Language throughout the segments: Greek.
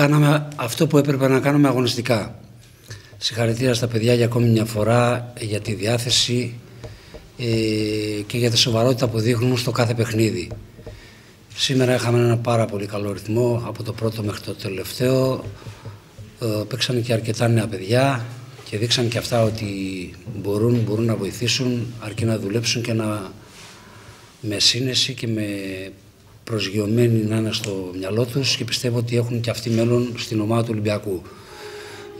κάναμε αυτό που έπρεπε να κάνουμε αγωνιστικά. Συγχαρητήρια στα παιδιά για ακόμη μια φορά για τη διάθεση ε, και για τη σοβαρότητα που δείχνουν στο κάθε παιχνίδι. Σήμερα είχαμε ένα πάρα πολύ καλό ρυθμό από το πρώτο μέχρι το τελευταίο. Ε, παίξαμε και αρκετά νέα παιδιά και δείξαν και αυτά ότι μπορούν, μπορούν να βοηθήσουν αρκεί να δουλέψουν και να με σύνεση και με προσγειωμένοι να είναι στο μυαλό τους και πιστεύω ότι έχουν και αυτοί μέλλον στην ομάδα του Ολυμπιακού.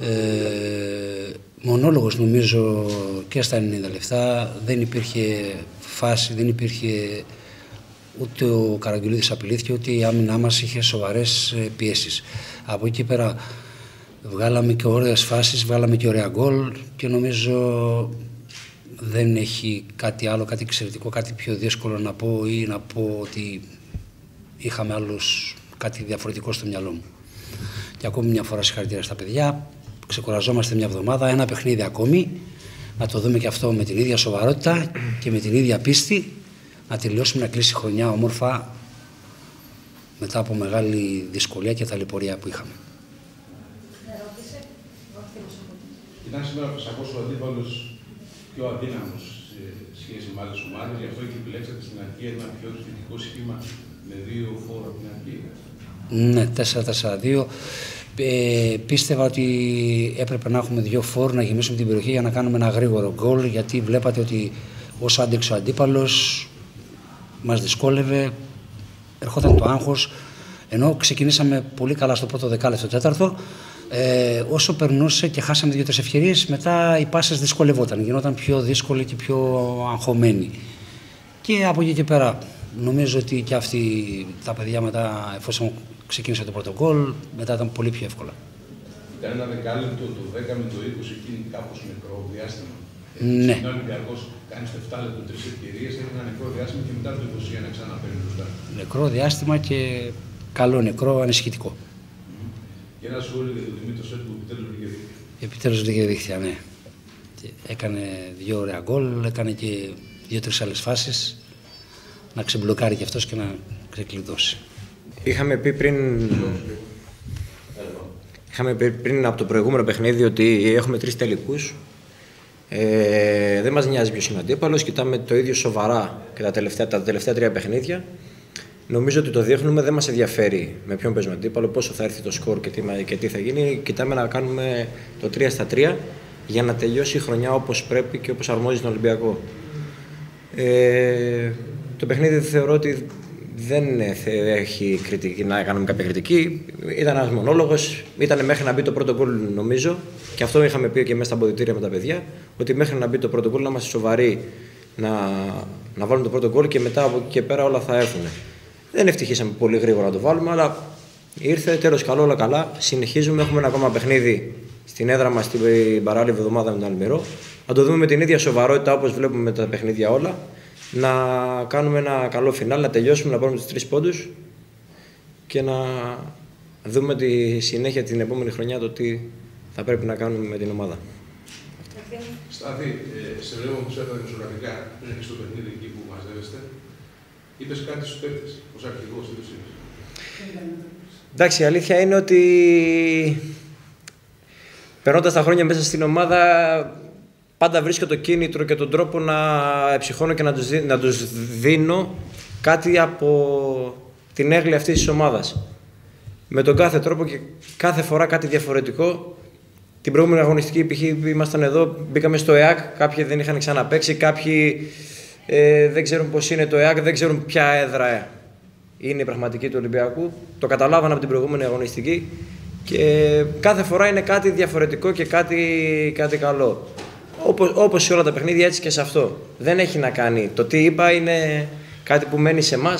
Ε, μονόλογος νομίζω και στα 90 λεπτά δεν υπήρχε φάση, δεν υπήρχε ούτε ο Καραγγελίδης απειλήθηκε ούτε η άμυνά μας είχε σοβαρές ε, πιέσεις. Από εκεί πέρα βγάλαμε και ωραίες φάσεις, βγάλαμε και ωραία γκολ και νομίζω δεν έχει κάτι άλλο, κάτι εξαιρετικό, κάτι πιο δύσκολο να πω ή να πω ότι είχαμε άλλους κάτι διαφορετικό στο μυαλό μου. Και ακόμη μια φορά συγχαρητήρια στα παιδιά. Ξεκουραζόμαστε μια εβδομάδα, ένα παιχνίδι ακόμη. Να το δούμε και αυτό με την ίδια σοβαρότητα και με την ίδια πίστη. Να τελειώσουμε να κλείσει χρονιά όμορφα μετά από μεγάλη δυσκολία και ταλαιπωρία που είχαμε. Ήταν σήμερα ο αντίπαλος πιο αδύναμος σε σχέση με άλλες ομάδες, γι' αυτό και επιλέξατε στην αρχή ένα πιο θετικό σχήμα με δύο φόρα από την αρχή. Ναι, 4-4-2. Ε, πίστευα ότι έπρεπε να έχουμε δύο φόρ να γεμίσουμε την περιοχή για να κάνουμε ένα γρήγορο γκολ γιατί βλέπατε ότι όσο άντεξε ο αντίπαλος μας δυσκόλευε, ερχόταν το άγχος ενώ ξεκινήσαμε πολύ καλά στο πρώτο δεκάλεπτο τέταρτο ε, όσο περνούσε και χάσαμε δύο-τρεις ευκαιρίες, μετά οι πάσες δυσκολευόταν. Γινόταν πιο δύσκολη και πιο αγχωμένη. Και από εκεί και πέρα, νομίζω ότι και αυτοί τα παιδιά μετά, εφόσον ξεκίνησε το πρώτο γκολ, μετά ήταν πολύ πιο εύκολα. Ήταν ένα δεκάλεπτο το 10 με το 20 εκείνη κάπως μικρό διάστημα. Ναι. Ο Ολυμπιακός κάνει στο 7 λεπτό τρεις ευκαιρίες, έχει ένα νεκρό διάστημα και μετά το 21 ξαναπαίρνει μπροστά. Νεκρό διάστημα και καλό νεκρό, ανησυχητικό. Και ένα σχόλιο για τον Δημήτρη Σέτ που επιτέλους βγήκε δίκτυα. Επιτέλους βγήκε δίκτυα, ναι. έκανε δύο ωραία γκολ, έκανε και δύο-τρεις άλλες φάσεις. Να ξεμπλοκάρει και αυτός και να ξεκλειδώσει. Είχαμε πει πριν. Είχαμε πει πριν από το προηγούμενο παιχνίδι ότι έχουμε τρεις τελικούς. Ε, δεν μας νοιάζει ποιος είναι ο αντίπαλος. Κοιτάμε το ίδιο σοβαρά και τα τελευταία, τα τελευταία τρία παιχνίδια. Νομίζω ότι το δείχνουμε, δεν μας ενδιαφέρει με ποιον παίζουμε αντίπαλο, πόσο θα έρθει το σκορ και τι, και τι θα γίνει. Κοιτάμε να κάνουμε το 3 στα 3 για να τελειώσει η χρονιά όπως πρέπει και όπως αρμόζει στον Ολυμπιακό. Ε, το παιχνίδι θεωρώ ότι δεν έχει κριτική, να κάνουμε κάποια κριτική. Ήταν ένας μονόλογος. Ήταν μέχρι να μπει το πρώτο γκολ, νομίζω. Και αυτό είχαμε πει και μέσα στα αποδητήρια με τα παιδιά. Ότι μέχρι να μπει το πρώτο γκολ να είμαστε σοβαροί να, να βάλουμε το πρώτο γκολ και μετά από εκεί και πέρα όλα θα έρθουν. Δεν ευτυχήσαμε πολύ γρήγορα να το βάλουμε, αλλά ήρθε τέλος καλό, όλα καλά. Συνεχίζουμε. Έχουμε ένα ακόμα παιχνίδι στην έδρα μας την παράλληλη εβδομάδα με τον Αλμυρό. Να το δούμε με την ίδια σοβαρότητα όπως βλέπουμε με τα παιχνίδια όλα. Να κάνουμε ένα καλό φινάλ, να τελειώσουμε, να πάρουμε τους τρεις πόντους και να δούμε τη συνέχεια την επόμενη χρονιά το τι θα πρέπει να κάνουμε με την ομάδα. Στάθη, ε, σε βλέπω που σε έφερε πριν στο παιχνίδι εκεί που μαζεύεστε. Είπες κάτι στους παίκτες, ως αρχηγός ή Εντάξει, η αλήθεια είναι ότι περνώντας τα χρόνια μέσα στην ομάδα, πάντα βρίσκω το κίνητρο και τον τρόπο να εψυχώνω και να τους, να τους δίνω κάτι από την έγκλη αυτής της ομάδας. Με τον κάθε τρόπο και κάθε φορά κάτι διαφορετικό. Την προηγούμενη αγωνιστική π.χ. ήμασταν εδώ, μπήκαμε στο ΕΑΚ, κάποιοι δεν είχαν ξαναπέξει, κάποιοι ε, δεν ξέρουν πώς είναι το ΕΑΚ, δεν ξέρουν ποια έδρα είναι η πραγματική του Ολυμπιακού. Το καταλάβαν από την προηγούμενη αγωνιστική και κάθε φορά είναι κάτι διαφορετικό και κάτι, κάτι καλό. Όπως, όπως σε όλα τα παιχνίδια έτσι και σε αυτό. Δεν έχει να κάνει. Το τι είπα είναι κάτι που μένει σε εμά